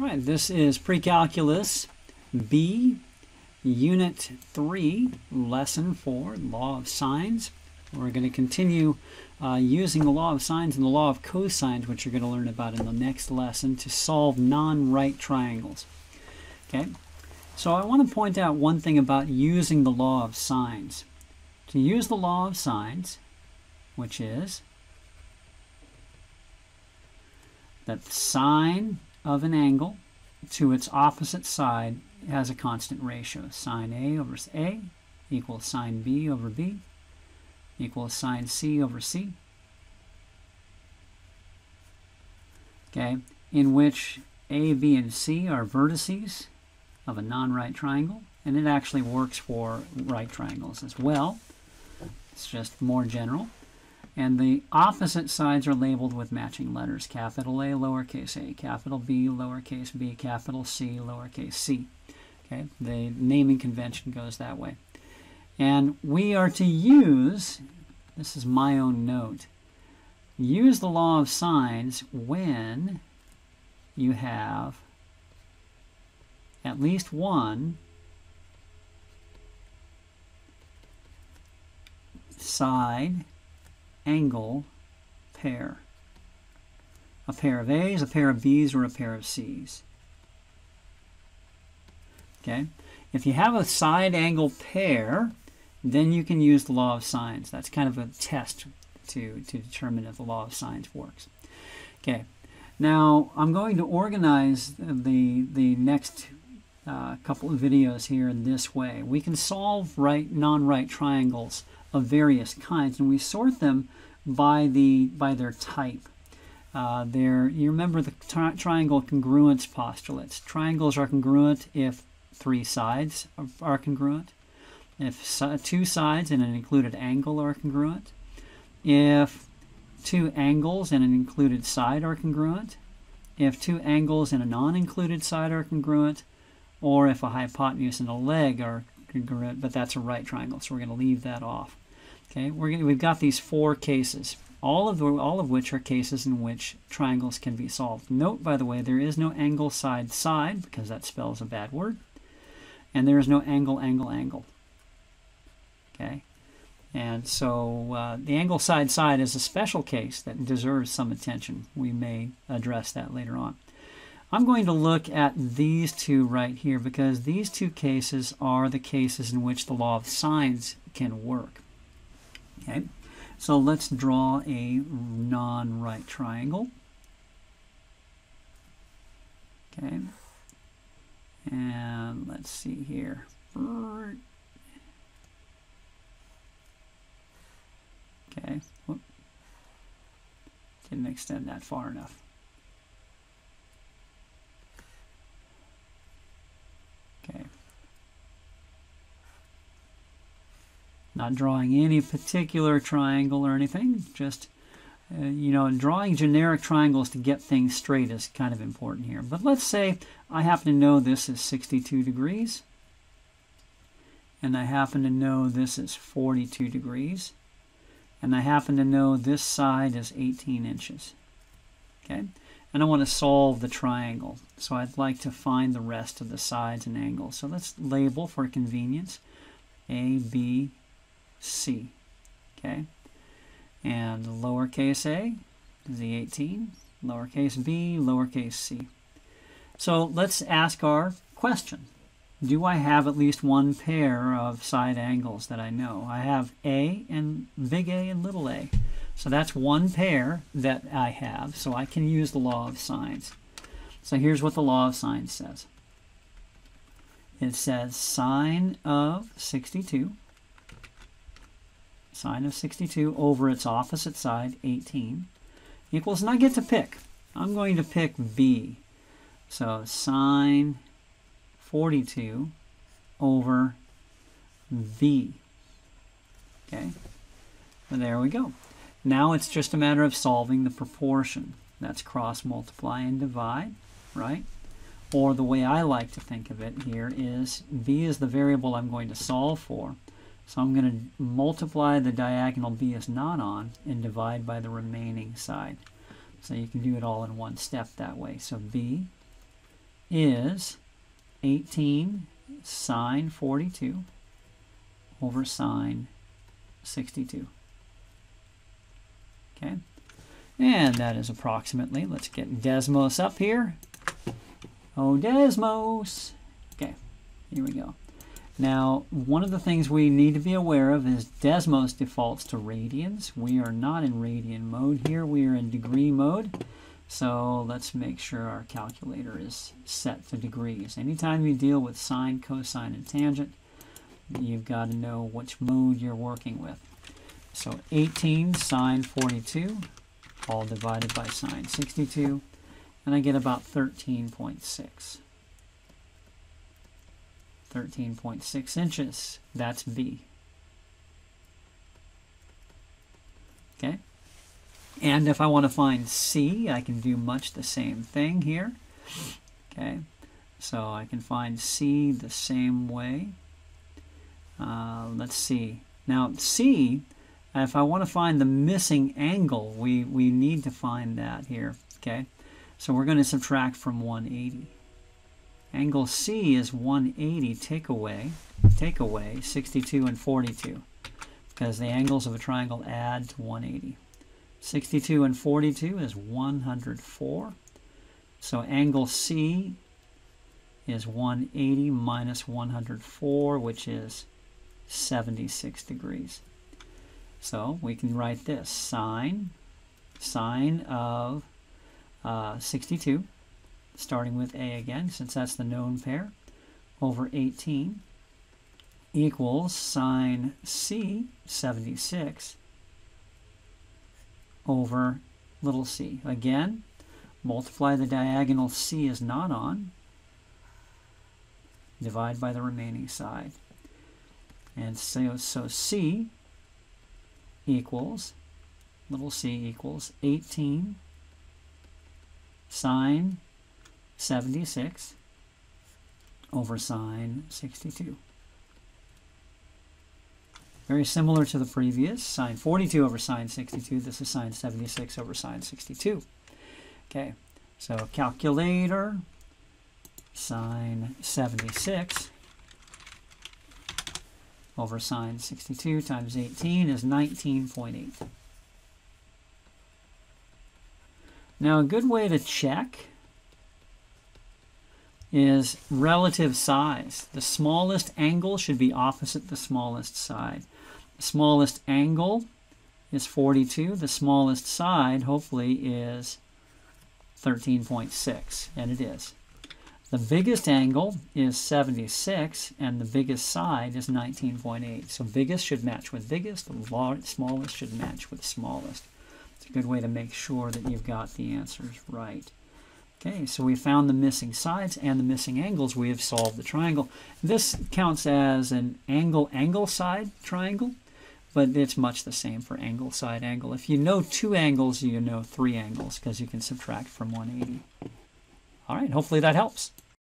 All right, this is Pre-Calculus B, Unit 3, Lesson 4, Law of Sines. We're going to continue uh, using the law of sines and the law of cosines, which you're going to learn about in the next lesson, to solve non-right triangles. Okay, so I want to point out one thing about using the law of sines. To use the law of sines, which is that the sine of an angle to its opposite side has a constant ratio. Sine A over A equals sine B over B equals sine C over C. Okay, in which A, B, and C are vertices of a non-right triangle, and it actually works for right triangles as well. It's just more general. And the opposite sides are labeled with matching letters. Capital A, lowercase a, capital B, lowercase b, capital C, lowercase c. Okay, the naming convention goes that way. And we are to use, this is my own note, use the law of sines when you have at least one side angle pair. A pair of A's, a pair of B's, or a pair of C's. Okay? If you have a side angle pair, then you can use the law of sines. That's kind of a test to, to determine if the law of sines works. Okay, now I'm going to organize the, the next uh, couple of videos here in this way. We can solve right non-right triangles of various kinds, and we sort them by the by their type. Uh, there, you remember the tri triangle congruence postulates. Triangles are congruent if three sides are, are congruent, if so, two sides and an included angle are congruent, if two angles and an included side are congruent, if two angles and a non-included side are congruent, or if a hypotenuse and a leg are congruent, but that's a right triangle, so we're going to leave that off. Okay, we're gonna, we've got these four cases, all of, the, all of which are cases in which triangles can be solved. Note, by the way, there is no angle side side, because that spells a bad word, and there is no angle angle angle. Okay, and so uh, the angle side side is a special case that deserves some attention. We may address that later on. I'm going to look at these two right here because these two cases are the cases in which the law of sines can work. Okay, so let's draw a non-right triangle. Okay, and let's see here. Okay, Whoop. didn't extend that far enough. Okay. Not drawing any particular triangle or anything, just, uh, you know, drawing generic triangles to get things straight is kind of important here. But let's say I happen to know this is 62 degrees, and I happen to know this is 42 degrees, and I happen to know this side is 18 inches. Okay, and I want to solve the triangle. So I'd like to find the rest of the sides and angles. So let's label for convenience A, B, C. Okay? And lowercase a is the 18, lowercase b, lowercase c. So let's ask our question. Do I have at least one pair of side angles that I know? I have A and big A and little a. So that's one pair that I have, so I can use the law of sines. So here's what the law of sines says. It says sine of 62 sine of 62 over its opposite side, 18, equals, and I get to pick. I'm going to pick B. So sine 42 over B. Okay, and there we go. Now it's just a matter of solving the proportion. That's cross multiply and divide, right? Or the way I like to think of it here is B is the variable I'm going to solve for. So I'm going to multiply the diagonal b is not on and divide by the remaining side. So you can do it all in one step that way. So b is 18 sine 42 over sine 62. Okay, and that is approximately, let's get Desmos up here. Oh, Desmos. Okay, here we go. Now, one of the things we need to be aware of is Desmos defaults to radians. We are not in radian mode here. We are in degree mode. So let's make sure our calculator is set to degrees. Anytime you deal with sine, cosine, and tangent, you've got to know which mode you're working with. So 18 sine 42, all divided by sine 62, and I get about 13.6. 13.6 inches. That's B. Okay. And if I want to find C, I can do much the same thing here. Okay. So I can find C the same way. Uh, let's see. Now C, if I want to find the missing angle, we, we need to find that here. Okay. So we're going to subtract from 180. Angle C is 180 take away, take away 62 and 42 because the angles of a triangle add to 180. 62 and 42 is 104. So angle C is 180 minus 104, which is 76 degrees. So we can write this sine, sine of uh, 62 starting with a again, since that's the known pair, over 18 equals sine c, 76, over little c. Again, multiply the diagonal c is not on, divide by the remaining side. And so, so c equals, little c equals 18 sine 76 over sine 62. Very similar to the previous, sine 42 over sine 62. This is sine 76 over sine 62. Okay, so calculator, sine 76 over sine 62 times 18 is 19.8. Now a good way to check is relative size. The smallest angle should be opposite the smallest side. The smallest angle is 42. The smallest side, hopefully, is 13.6, and it is. The biggest angle is 76, and the biggest side is 19.8. So biggest should match with biggest, the smallest should match with smallest. It's a good way to make sure that you've got the answers right. Okay, so we found the missing sides and the missing angles. We have solved the triangle. This counts as an angle-angle side triangle, but it's much the same for angle, side, angle. If you know two angles, you know three angles because you can subtract from 180. All right, hopefully that helps.